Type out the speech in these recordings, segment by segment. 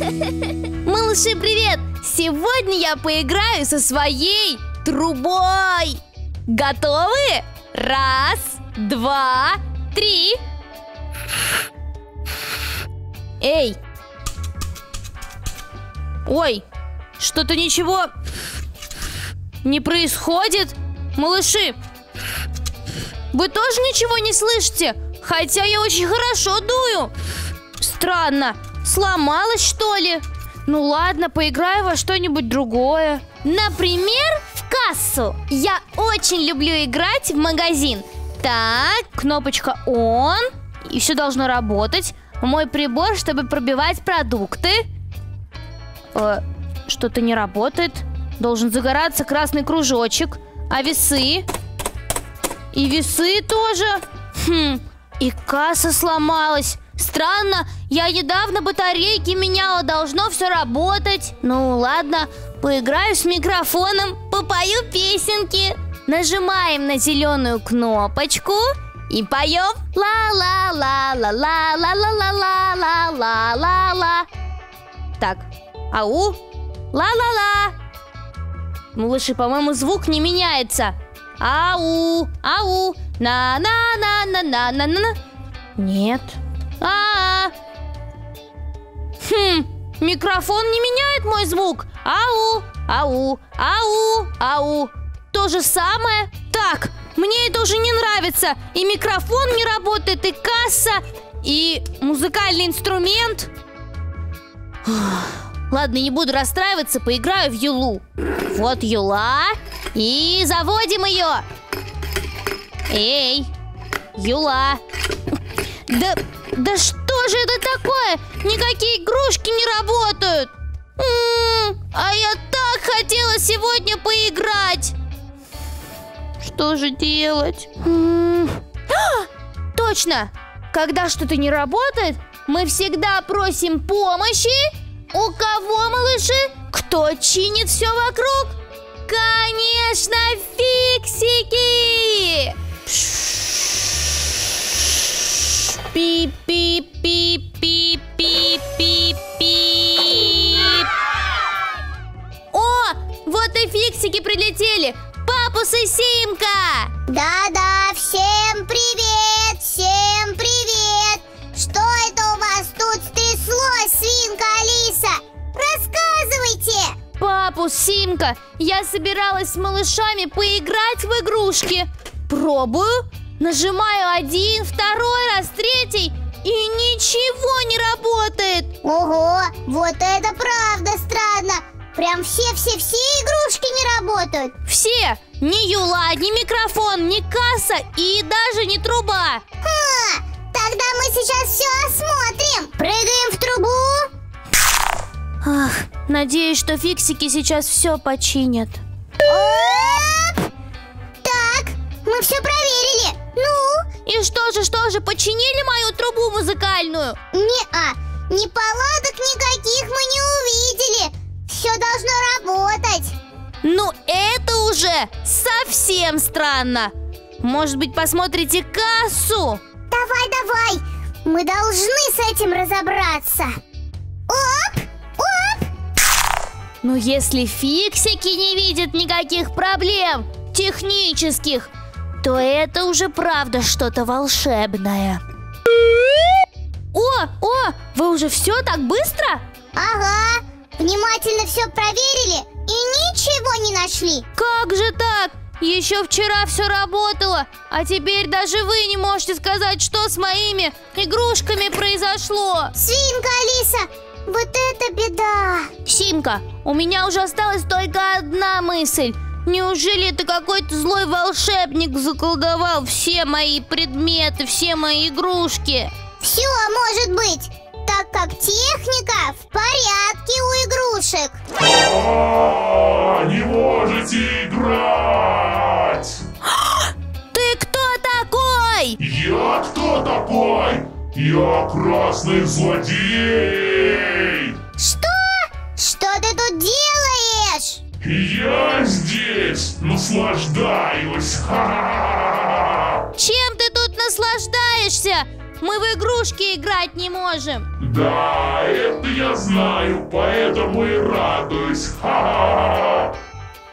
Малыши, привет! Сегодня я поиграю со своей трубой Готовы? Раз, два, три Эй! Ой, что-то ничего не происходит Малыши, вы тоже ничего не слышите? Хотя я очень хорошо дую Странно, сломалась что ли? Ну ладно, поиграю во что-нибудь другое Например, в кассу Я очень люблю играть в магазин Так, кнопочка «Он» И все должно работать Мой прибор, чтобы пробивать продукты э, Что-то не работает Должен загораться красный кружочек А весы? И весы тоже. Хм, и касса сломалась. Странно, я недавно батарейки меняла, должно все работать. Ну ладно, поиграю с микрофоном, попою песенки. Нажимаем на зеленую кнопочку и поем ла-ла-ла-ла-ла-ла-ла-ла-ла-ла-ла. Так, ау, ла-ла-ла. Малыши, по-моему, звук не меняется. Ау, ау, на-на-на-на-на-на-на. Нет. А, -а, а Хм, микрофон не меняет мой звук. Ау, ау, ау, ау. То же самое. Так, мне это уже не нравится. И микрофон не работает, и касса, и музыкальный инструмент. Ладно, не буду расстраиваться, поиграю в Юлу. Вот Юла. И заводим ее. Эй, Юла. Да, да что же это такое? Никакие игрушки не работают. М -м, а я так хотела сегодня поиграть. Что же делать? М -м. А, точно! Когда что-то не работает, мы всегда просим помощи. У кого, малыши? Кто чинит все вокруг? Конечно, фиксики! Пип-пип-пип-пип-пип-пип. О, вот и фиксики прилетели! Папус и Симка! Да-да, всем привет! Всем привет! Что это у вас тут стряслось, свинка Алиса? Рассказывайте! Папус, Симка, я собиралась с малышами поиграть в игрушки. Пробую, нажимаю один, второй раз, третий, и ничего не работает. Ого, вот это правда странно. Прям все-все-все игрушки не работают. Все. Ни юла, ни микрофон, ни касса и даже не труба. Ха, тогда мы сейчас все осмотрим. Прыгаем в трубу. Ах, надеюсь, что фиксики сейчас все починят. Оп! Так, мы все проверили. Ну? И что же, что же, починили мою трубу музыкальную? Не-а, неполадок никаких мы не увидели. Все должно работать. Ну, это уже совсем странно. Может быть, посмотрите кассу? Давай, давай, мы должны с этим разобраться. Оп! Но если фиксики не видят никаких проблем технических, то это уже правда что-то волшебное. О, о, вы уже все так быстро? Ага, внимательно все проверили и ничего не нашли. Как же так? Еще вчера все работало, а теперь даже вы не можете сказать, что с моими игрушками произошло. Свинка Алиса, вот это беда! Симка, у меня уже осталась только одна мысль. Неужели это какой-то злой волшебник заколдовал все мои предметы, все мои игрушки? Все может быть, так как техника в порядке у игрушек. А, не можете играть! Ты кто такой? Я кто такой? Я красный злодей! Что? Что Я здесь наслаждаюсь! Чем ты тут наслаждаешься? Мы в игрушки играть не можем. Да, это я знаю, поэтому и радуюсь. Ха-ха-ха.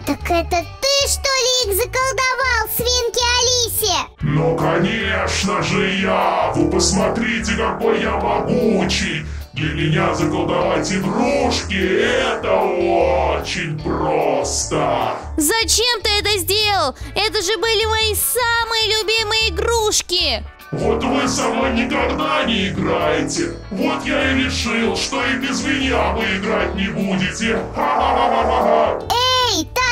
Так это ты, что ли, их заколдовал, свинки Алисе? Ну, конечно же я! Вы посмотрите, какой я могучий! Для меня заколдовать игрушки – это очень просто! Зачем ты это сделал? Это же были мои самые любимые игрушки. Вот вы со мной никогда не играете! Вот я и решил, что и без меня вы играть не будете! Ха-ха-ха-ха-ха! Эй, так!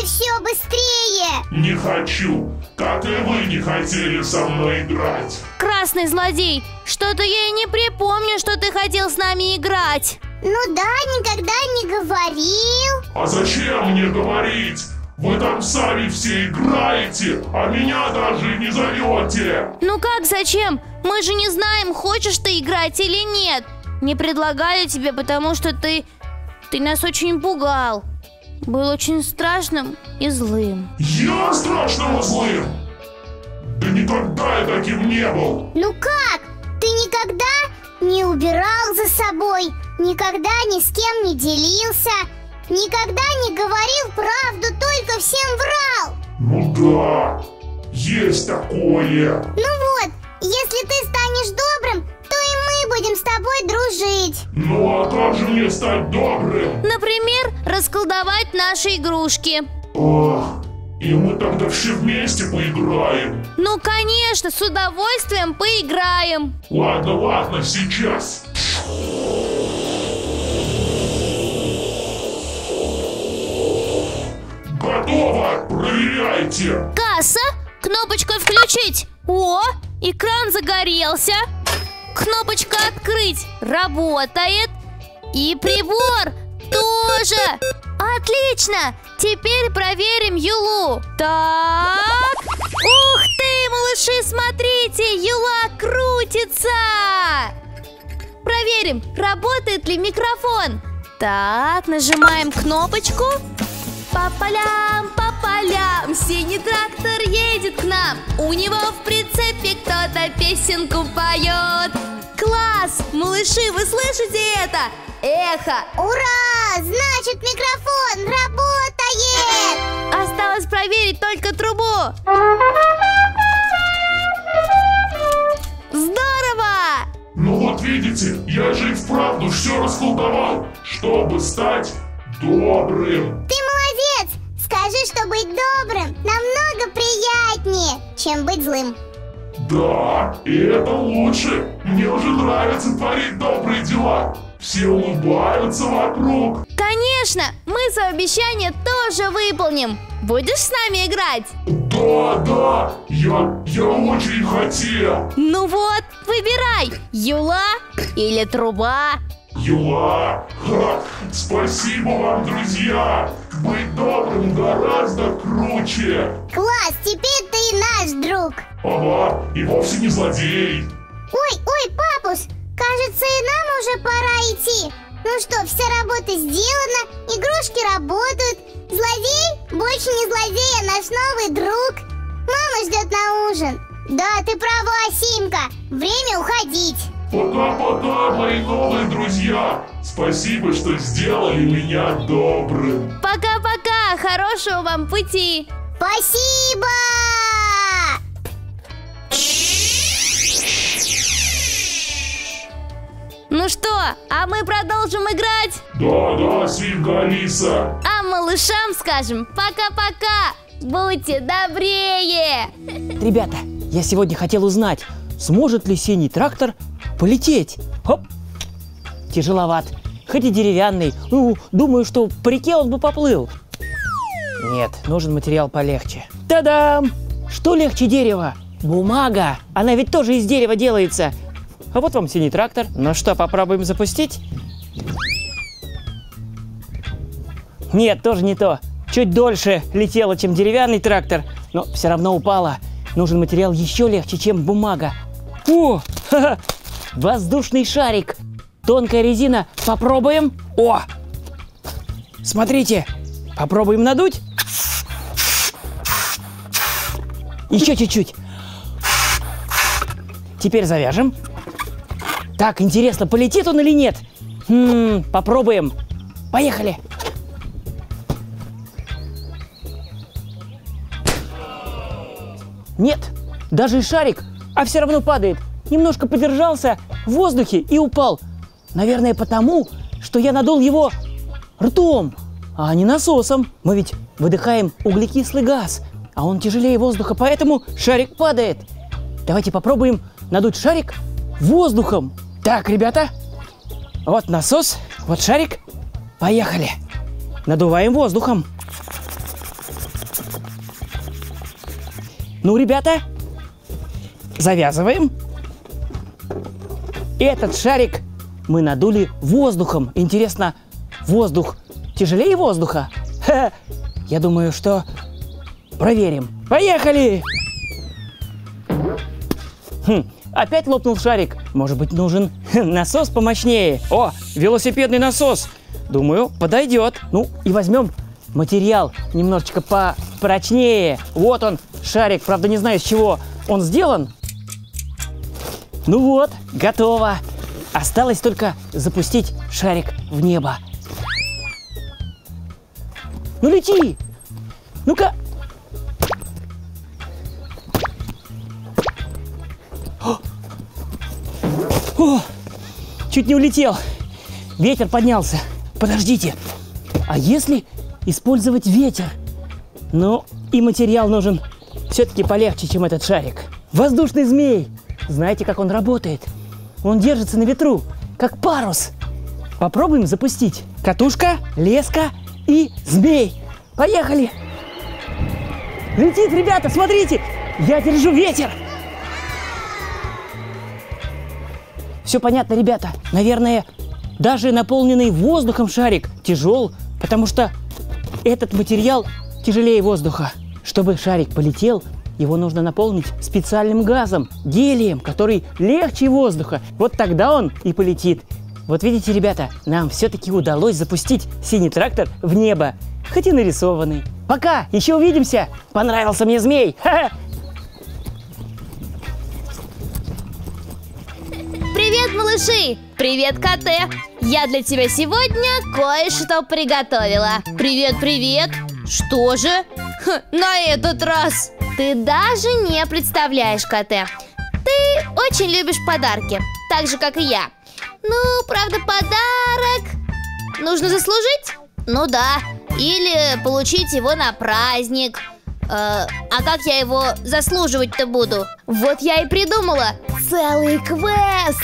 Расколдовывай все быстрее! Не хочу, как и вы не хотели со мной играть! Красный злодей, что-то я и не припомню, что ты хотел с нами играть. Ну да, никогда не говорил. А зачем мне говорить? Вы там сами все играете, а меня даже не зовете! Ну как, зачем? Мы же не знаем, хочешь ты играть или нет. Не предлагали тебе, потому что ты... Ты нас очень пугал. Был очень страшным и злым. Я страшного злым! Да никогда я таким не был! Ну как? Ты никогда не убирал за собой, никогда ни с кем не делился, никогда не говорил правду, только всем врал. Ну да, есть такое! Ну вот, если ты станешь добрым, то и мы будем с тобой дружить. Ну а как же мне стать добрым? Например, расколдовать наши игрушки. Ох, и мы тогда все вместе поиграем. Ну, конечно, с удовольствием поиграем. Ладно, ладно, сейчас. Готово! Проверяйте! Касса, кнопочкой включить. О, экран загорелся. Кнопочка открыть работает. И прибор тоже. Отлично. Теперь проверим Юлу. Так. Ух ты, малыши, смотрите, Юла крутится. Проверим, работает ли микрофон. Так, нажимаем кнопочку. По полям, по полям, синий трактор едет к нам. У него в прицепе кто-то песенку поет. Класс! Малыши, вы слышите это? Эхо! Ура! Значит, микрофон работает! Осталось проверить только трубу. Здорово! Ну вот видите, я же и вправду все расколдовал, чтобы стать добрым. Ты быть добрым намного приятнее, чем быть злым. Да, и это лучше. Мне уже нравится творить добрые дела. Все улыбаются вокруг. Конечно, мы свое обещание тоже выполним. Будешь с нами играть? Да, да, я, я очень хотел. Ну вот, выбирай, Юла или труба. Юла, ха, спасибо вам, друзья. Быть добрым гораздо круче. Класс, теперь ты наш друг. Ага, и вовсе не злодей. Ой, ой, папус, кажется, и нам уже пора идти. Ну что, вся работа сделана, игрушки работают. Злодей больше не злодей, а наш новый друг. Мама ждет на ужин. Да, ты права, Симка. Время уходить. Пока-пока, мои новые друзья. Спасибо, что сделали меня добрым. Пока-пока, хорошего вам пути. Спасибо! Ну что, а мы продолжим играть? Да-да, свинка Алиса. А малышам скажем пока-пока. Будьте добрее. Ребята, я сегодня хотел узнать, сможет ли синий трактор полететь? Хоп! Тяжеловат. Хоть и деревянный. Ну, думаю, что по реке он бы поплыл. Нет, нужен материал полегче. Та-дам! Что легче дерева? Бумага. Она ведь тоже из дерева делается. А вот вам синий трактор. Ну что, попробуем запустить? Нет, тоже не то. Чуть дольше летело, чем деревянный трактор, но все равно упала. Нужен материал еще легче, чем бумага. О, ха-ха, воздушный шарик. Тонкая резина. Попробуем. О, смотрите. Попробуем надуть. Еще чуть-чуть. теперь завяжем. Так, интересно, полетит он или нет? Хм, попробуем. Поехали. Нет, даже и шарик, а все равно падает. Немножко подержался в воздухе и упал. Наверное, потому, что я надул его ртом, а не насосом. Мы ведь выдыхаем углекислый газ, а он тяжелее воздуха, поэтому шарик падает. Давайте попробуем надуть шарик воздухом. Так, ребята, вот насос, вот шарик. Поехали. Надуваем воздухом. Ну, ребята, завязываем. Этот шарик мы надули воздухом. Интересно, воздух тяжелее воздуха? Ха, я думаю, что проверим. Поехали! Хм, опять лопнул шарик. Может быть, нужен насос помощнее. О, велосипедный насос. Думаю, подойдет. Ну, и возьмем материал немножечко попрочнее. Вот он, шарик. Правда, не знаю, из чего он сделан. Ну вот, готово. Осталось только запустить шарик в небо. Ну лети! Ну-ка! Чуть не улетел. Ветер поднялся. Подождите. А если использовать ветер? Ну, и материал нужен все-таки полегче, чем этот шарик. Воздушный змей. Знаете, как он работает? Он держится на ветру, как парус. Попробуем запустить. Катушка, леска и змей. Поехали! Летит, ребята, смотрите! Я держу ветер! Все понятно, ребята. Наверное, даже наполненный воздухом шарик тяжел, потому что этот материал тяжелее воздуха. Чтобы шарик полетел, его нужно наполнить специальным газом, гелием, который легче воздуха. Вот тогда он и полетит. Вот видите, ребята, нам все-таки удалось запустить синий трактор в небо, хоть и нарисованный. Пока, еще увидимся. Понравился мне змей. Ха-ха. Привет, малыши! Привет, коте! Я для тебя сегодня кое-что приготовила. Привет, привет! Что же? Ха, на этот раз! Ты даже не представляешь, коте. Ты очень любишь подарки, так же, как и я. Ну, правда, подарок нужно заслужить? Ну да. Или получить его на праздник. Э, а как я его заслуживать-то буду? Вот я и придумала. Целый квест.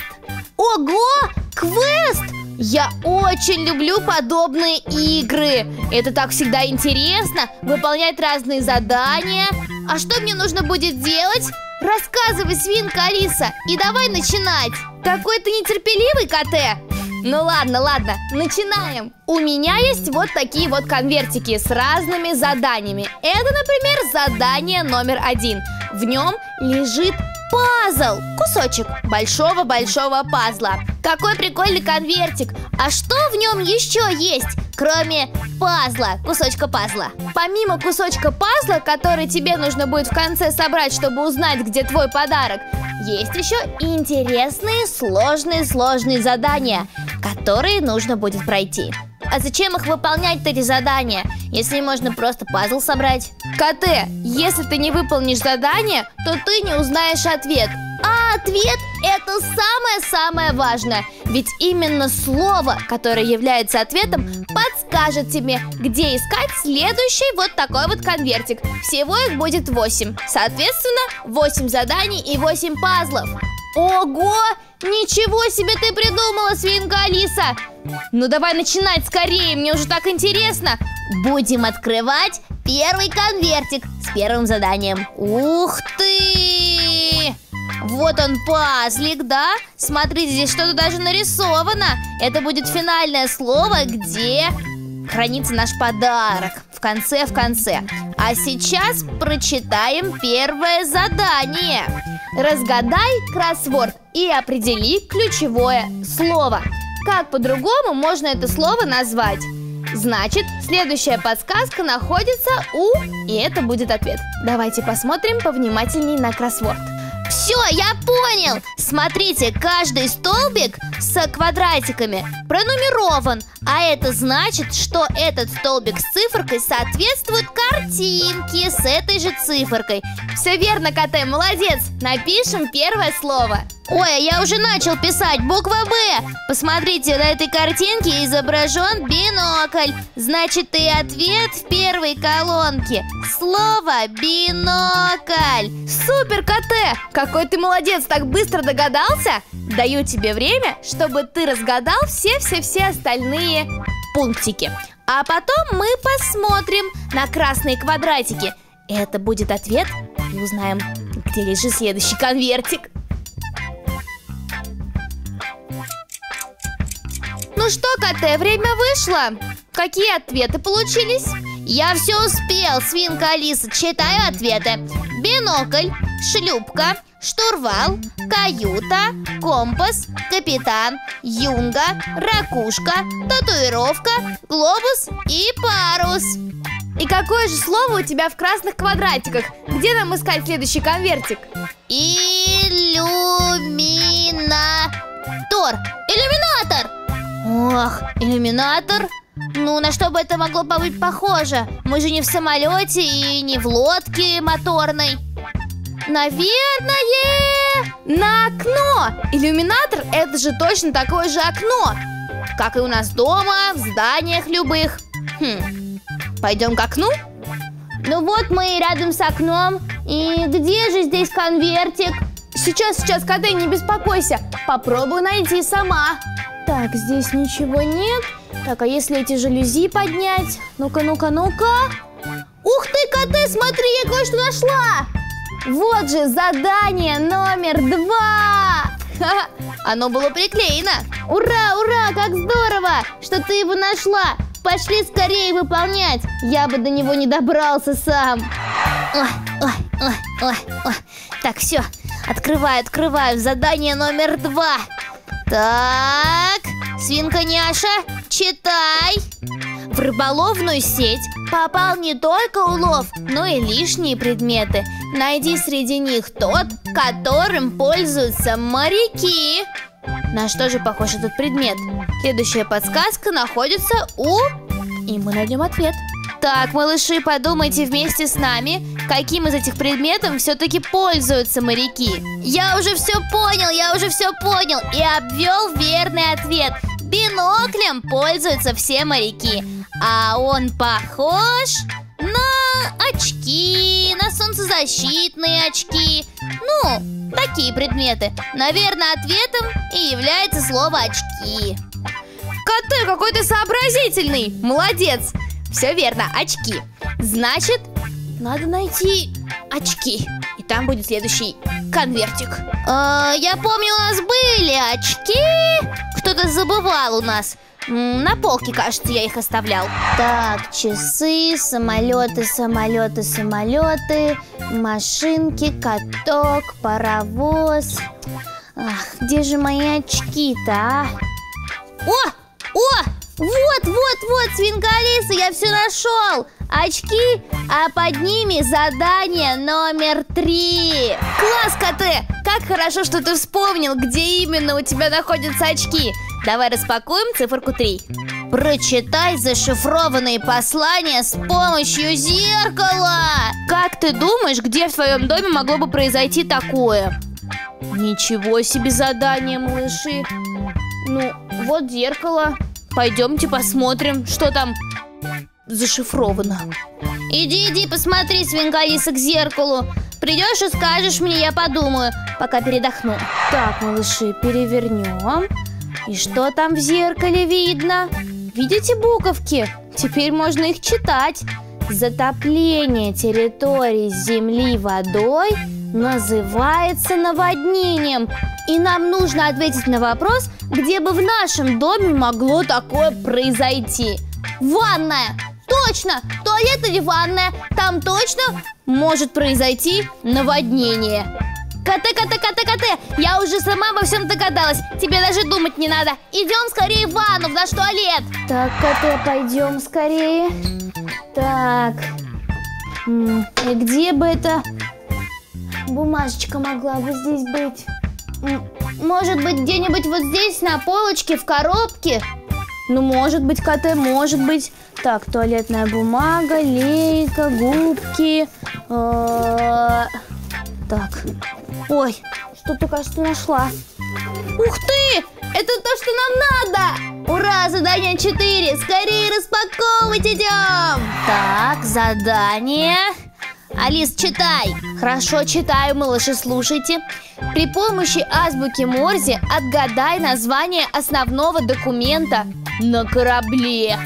Ого! Квест! Я очень люблю подобные игры. Это так всегда интересно, выполнять разные задания. А что мне нужно будет делать? Рассказывай, свинка Алиса, и давай начинать. Какой ты нетерпеливый, коте. Ну ладно, ладно, начинаем. У меня есть вот такие вот конвертики с разными заданиями. Это, например, задание номер один. В нем лежит пазл, кусочек большого-большого пазла. Какой прикольный конвертик. А что в нем еще есть, кроме пазла, кусочка пазла? Помимо кусочка пазла, который тебе нужно будет в конце собрать, чтобы узнать, где твой подарок, есть еще интересные сложные-сложные задания, которые нужно будет пройти. А зачем их выполнять эти задания, если можно просто пазл собрать? КТ, если ты не выполнишь задание, то ты не узнаешь ответ. А ответ это самое-самое важное. Ведь именно слово, которое является ответом, подскажет тебе, где искать следующий вот такой вот конвертик. Всего их будет 8. Соответственно, 8 заданий и 8 пазлов. Ого! Ничего себе ты придумала, свинка Алиса! Ну давай начинать скорее, мне уже так интересно. Будем открывать первый конвертик с первым заданием. Ух ты! Вот он пазлик, да? Смотрите, здесь что-то даже нарисовано. Это будет финальное слово, где хранится наш подарок. В конце, в конце. А сейчас прочитаем первое задание. Разгадай кроссворд и определи ключевое слово. Как по-другому можно это слово назвать? Значит, следующая подсказка находится у... И это будет ответ. Давайте посмотрим повнимательнее на кроссворд. Все, я понял. Смотрите, каждый столбик с квадратиками пронумерован, а это значит, что этот столбик с циферкой соответствует картинке с этой же циферкой. Все верно, КТ, молодец. Напишем первое слово. Ой, я уже начал писать. Буква Б. Посмотрите, на этой картинке изображен бинокль. Значит, и ответ в первой колонке. Слово бинокль. Супер, КТ! Какой ты молодец, так быстро догадался? Даю тебе время, чтобы ты разгадал все-все-все остальные пунктики. А потом мы посмотрим на красные квадратики. Это будет ответ и узнаем, где лежит следующий конвертик. Ну что, КТ, время вышло. Какие ответы получились? Я все успел, свинка Алиса. Читаю ответы. Бинокль, шлюпка, штурвал, каюта, компас, капитан, юнга, ракушка, татуировка, глобус и парус. И какое же слово у тебя в красных квадратиках? Где нам искать следующий конвертик? Иллюминатор. Иллюминатор. Ох, иллюминатор? Ну, на что бы это могло быть похоже? Мы же не в самолете и не в лодке моторной. Наверное, на окно. Иллюминатор – это же точно такое же окно, как и у нас дома, в зданиях любых. Хм, пойдем к окну? Ну вот мы и рядом с окном. И где же здесь конвертик? Сейчас, сейчас, Кадей, не беспокойся. Попробую найти сама. Так, здесь ничего нет. Так, а если эти жалюзи поднять? Ну-ка, ну-ка, ну-ка. Ух ты, коты, смотри, я кое-что нашла. Вот же задание номер два. Оно было приклеено. Ура, ура, как здорово, что ты его нашла. Пошли скорее выполнять. Я бы до него не добрался сам. Ой, ой, ой, ой. Так, все, открываю, открываю. Задание номер два. Так, свинка Няша, читай. В рыболовную сеть попал не только улов, но и лишние предметы. Найди среди них тот, которым пользуются моряки. На что же похож этот предмет? Следующая подсказка находится у... И мы найдем ответ. Так, малыши, подумайте вместе с нами, каким из этих предметов все-таки пользуются моряки. Я уже все понял, я уже все понял и обвел верный ответ. Биноклем пользуются все моряки, а он похож на очки, на солнцезащитные очки. Ну, такие предметы. Наверное, ответом и является слово очки. Коты, какой ты сообразительный! Молодец! Все верно, очки. Значит, надо найти очки. И там будет следующий конвертик. А, я помню, у нас были очки. Кто-то забывал у нас. На полке, кажется, я их оставлял. Так, часы, самолеты, самолеты, самолеты, машинки, каток, паровоз. Ах, где же мои очки-то, а? О! О! Вот, вот, вот, свинка Алиса, я все нашел! Очки, а под ними задание номер три. Класс, коты! Как хорошо, что ты вспомнил, где именно у тебя находятся очки. Давай распакуем циферку 3. Прочитай зашифрованные послания с помощью зеркала. Как ты думаешь, где в твоем доме могло бы произойти такое? Ничего себе задание, малыши. Ну, вот зеркало. Пойдемте посмотрим, что там зашифровано. Иди, иди, посмотри, свинка Алиса, к зеркалу. Придешь и скажешь мне, я подумаю, пока передохну. Так, малыши, перевернем. И что там в зеркале видно? Видите буковки? Теперь можно их читать. Затопление территории земли водой называется наводнением. И нам нужно ответить на вопрос, где бы в нашем доме могло такое произойти. Ванная! Точно! Туалет или ванная? Там точно может произойти наводнение. Коте, коте, коте, коте, я уже сама во всем догадалась. Тебе даже думать не надо. Идем скорее в ванну, в наш туалет. Так, коте, пойдем скорее. Так. И где бы это бумажечка могла бы здесь быть? Может быть, где-нибудь вот здесь, на полочке, в коробке? Ну, может быть, КТ, может быть. Так, туалетная бумага, лейка, губки. э, Так. Ой, что-то, кажется, нашла. Ух ты! Это то, что нам надо! Ура, задание 4! Скорее распаковывать идем! Так, задание... Алис, читай! Хорошо, читаю, малыши, слушайте. При помощи азбуки Морзе отгадай название основного документа на корабле.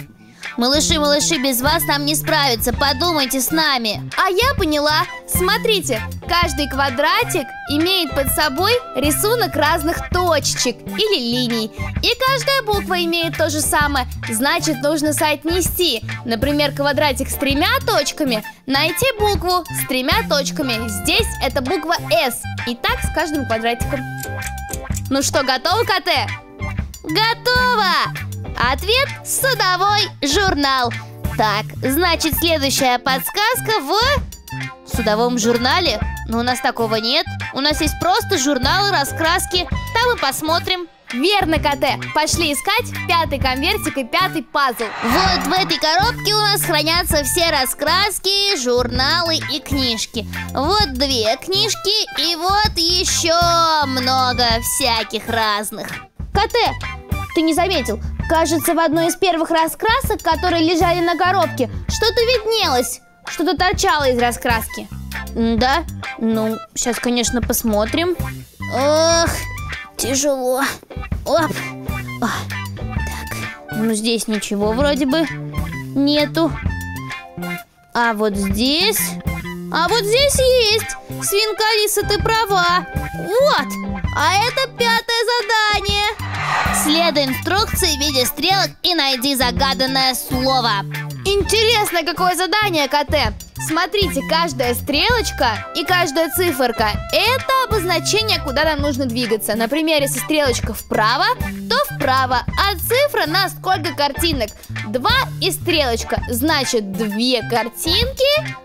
Малыши, малыши, без вас нам не справиться, подумайте с нами. А я поняла. Смотрите, каждый квадратик имеет под собой рисунок разных точечек или линий. И каждая буква имеет то же самое. Значит, нужно соотнести. Например, квадратик с тремя точками, найти букву с тремя точками. Здесь это буква S. И так с каждым квадратиком. Ну что, готовы, КТ? Готово! Ответ – судовой журнал. Так, значит, следующая подсказка в судовом журнале. Но у нас такого нет. У нас есть просто журналы раскраски. Там и посмотрим. Верно, КТ. Пошли искать пятый конвертик и пятый пазл. Вот в этой коробке у нас хранятся все раскраски, журналы и книжки. Вот две книжки и вот еще много всяких разных. КТ, ты не заметил? Кажется, в одной из первых раскрасок, которые лежали на коробке, что-то виднелось. Что-то торчало из раскраски. Да? Ну, сейчас, конечно, посмотрим. Ох, тяжело. Оп. О, так, ну здесь ничего вроде бы нету. А вот здесь... А вот здесь есть! Свинка Алиса, ты права! Вот! А это пятое задание! Следуй инструкции в виде стрелок и найди загаданное слово. Интересно, какое задание, КТ? Смотрите, каждая стрелочка и каждая циферка – это обозначение, куда нам нужно двигаться. Например, если стрелочка вправо, то вправо, а цифра на сколько картинок? Два и стрелочка, значит, две картинки,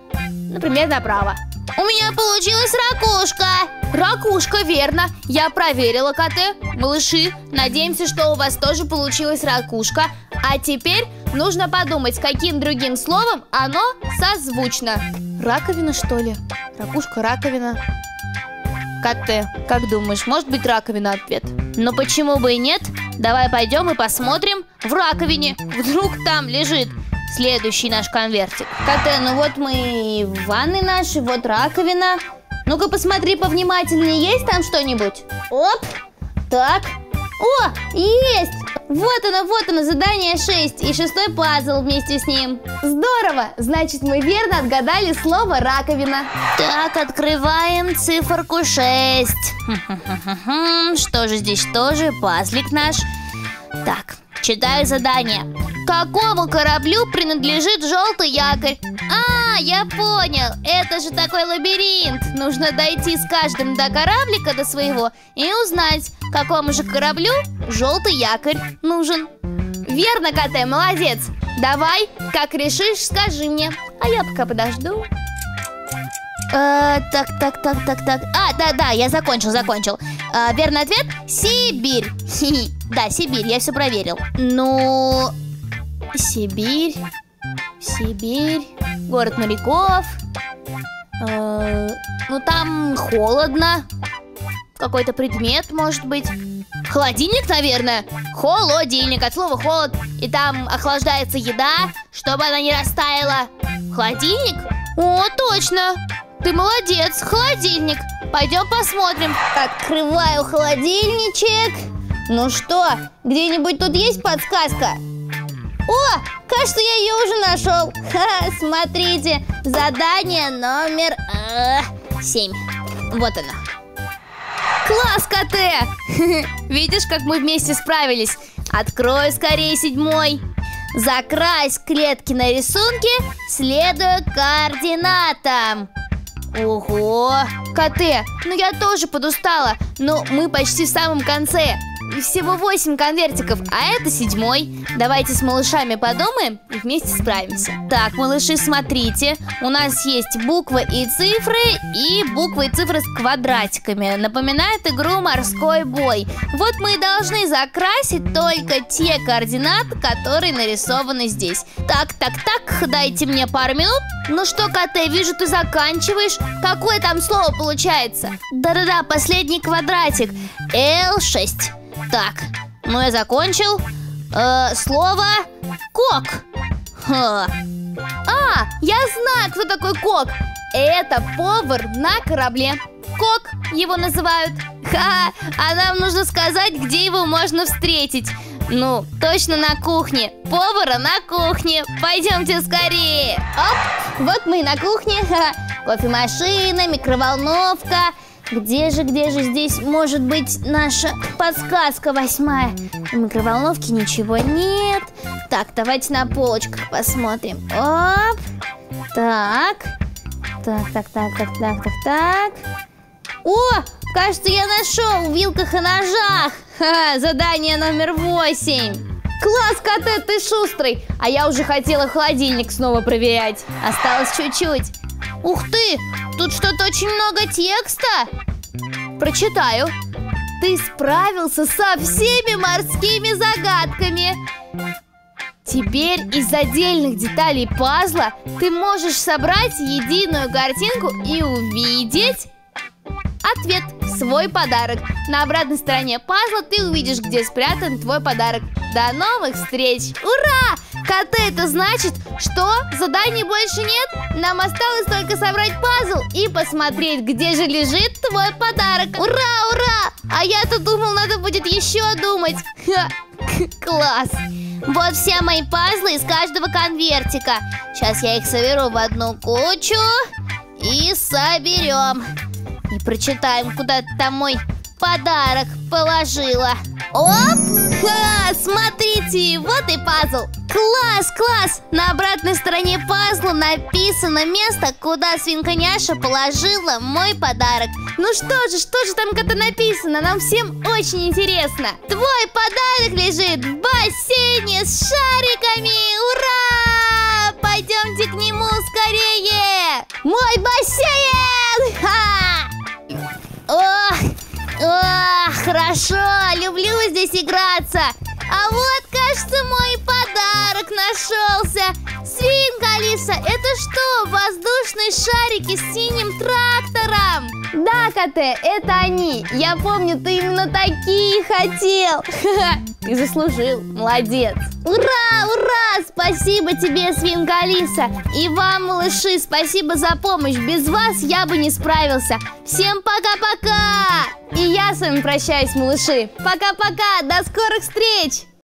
например, направо. У меня получилась ракушка. Ракушка, верно. Я проверила, коты. Малыши, надеемся, что у вас тоже получилась ракушка. А теперь нужно подумать, каким другим словом оно созвучно. Раковина, что ли? Ракушка, раковина. Коты, как думаешь, может быть раковина ответ? Но почему бы и нет? Давай пойдем и посмотрим в раковине. Вдруг там лежит следующий наш конвертик. Коте, ну вот мы в ванной нашей, вот раковина. Ну-ка посмотри повнимательнее, есть там что-нибудь? Оп, так. О, есть! Вот оно, вот оно, задание 6 и шестой пазл вместе с ним. Здорово! Значит, мы верно отгадали слово раковина. Так, открываем циферку 6. Что же здесь тоже? Пазлик наш. Так, читаю задание. Какому кораблю принадлежит желтый якорь? А, я понял. Это же такой лабиринт. Нужно дойти с каждым до кораблика до своего и узнать, какому же кораблю желтый якорь нужен. Верно, КТ, молодец. Давай, как решишь, скажи мне. А я пока подожду. Э, так, так, так, так, так. А, да, да, я закончил, закончил. А, верный ответ – Сибирь. Да, Сибирь, я все проверил. Ну, Сибирь, Сибирь, город моряков. Э, ну, там холодно. Какой-то предмет, может быть. Холодильник, наверное. Холодильник, от слова холод. И там охлаждается еда, чтобы она не растаяла. Холодильник? О, точно. Ты молодец, холодильник. Пойдем посмотрим. Открываю холодильничек. Ну что, где-нибудь тут есть подсказка? О, кажется, я ее уже нашел. Ха, смотрите, задание номер э, 7. Вот оно. Класс, КТ! Видишь, как мы вместе справились? Открой скорее седьмой. Закрась клетки на рисунке, следуя координатам. Ого! КТ, ну я тоже подустала, но мы почти в самом конце. Всего 8 конвертиков, а это седьмой. Давайте с малышами подумаем и вместе справимся. Так, малыши, смотрите. У нас есть буквы и цифры, и буквы и цифры с квадратиками. Напоминает игру «Морской бой». Вот мы и должны закрасить только те координаты, которые нарисованы здесь. Так, так, так, дайте мне пару минут. Ну что, КТ, вижу, ты заканчиваешь. Какое там слово получается? Да-да-да, последний квадратик. Л6. Так, ну я закончил. Э, слово кок. Ха. А, я знаю, кто такой кок. Это повар на корабле. Кок его называют. Ха, а нам нужно сказать, где его можно встретить. Ну, точно на кухне. Повара на кухне. Пойдемте скорее. Оп, вот мы и на кухне. Ха, кофемашина, микроволновка. Где же, где же здесь может быть наша подсказка восьмая? В микроволновке ничего нет. Так, давайте на полочках посмотрим. Оп. Так. Так, так, так, так, так, так, так. О, кажется, я нашел в вилках и ножах. Ха, задание номер восемь. Класс, КТ, ты шустрый. А я уже хотела холодильник снова проверять. Осталось чуть-чуть. Ух ты, тут что-то очень много текста. Прочитаю. Ты справился со всеми морскими загадками. Теперь из отдельных деталей пазла ты можешь собрать единую картинку и увидеть ответ, свой подарок. На обратной стороне пазла ты увидишь, где спрятан твой подарок. До новых встреч! Ура! КТ, это значит, что заданий больше нет? Нам осталось только собрать пазл и посмотреть, где же лежит твой подарок. Ура, ура! А я-то думал, надо будет еще думать. Ха, класс! Вот все мои пазлы из каждого конвертика. Сейчас я их соберу в одну кучу и соберем. И прочитаем, куда там мой подарок положила. Оп! Ха, смотрите, вот и пазл. Класс, класс! На обратной стороне пазла написано место, куда свинка Няша положила мой подарок. Ну что же, что же там как-то написано? Нам всем очень интересно. Твой подарок лежит в бассейне с шариками. Ура! Пойдемте к нему скорее. Мой бассейн! Ха! Ох, ох, хорошо, люблю здесь играться. А вот, кажется, мой подарок нашелся. Свинка Алиса, это что, воздушные шарики с синим трактором? Да, КТ, это они. Я помню, ты именно такие хотел. Ты заслужил, молодец. Ура, ура! Спасибо тебе, свинка Алиса. И вам, малыши, спасибо за помощь. Без вас я бы не справился. Всем пока-пока! И я с вами прощаюсь, малыши. Пока-пока, до скорых встреч!